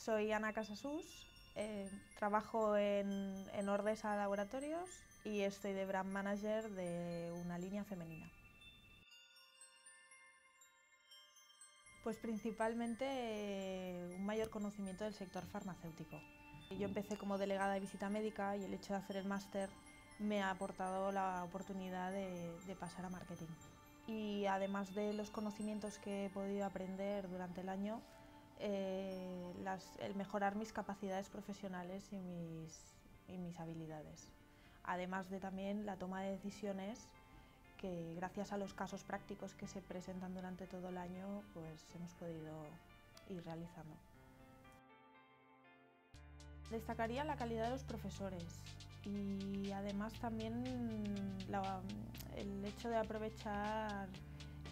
Soy Ana Casasús, eh, trabajo en, en Ordesa Laboratorios y estoy de brand manager de una línea femenina. Pues principalmente eh, un mayor conocimiento del sector farmacéutico. Yo empecé como delegada de visita médica y el hecho de hacer el máster me ha aportado la oportunidad de pasar a marketing. Y además de los conocimientos que he podido aprender durante el año, eh, el mejorar mis capacidades profesionales y mis, y mis habilidades. Además de también la toma de decisiones que gracias a los casos prácticos que se presentan durante todo el año, pues hemos podido ir realizando. Destacaría la calidad de los profesores y además también el hecho de aprovechar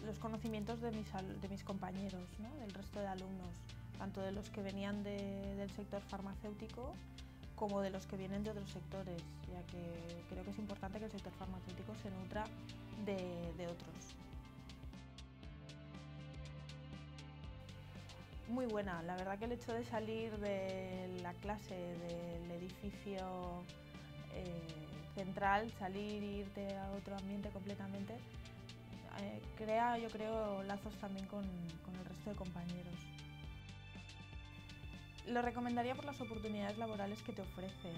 los conocimientos de mis, de mis compañeros, ¿no? del resto de alumnos, tanto de los que venían de- del sector farmacéutico como de los que vienen de otros sectores, ya que creo que es importante que el sector farmacéutico se nutra de, de otros. Muy buena, la verdad que el hecho de salir de la clase del edificio eh, central, salir e irte a otro ambiente completamente, crea yo creo lazos también con, con el resto de compañeros. Lo recomendaría por las oportunidades laborales que te ofrece.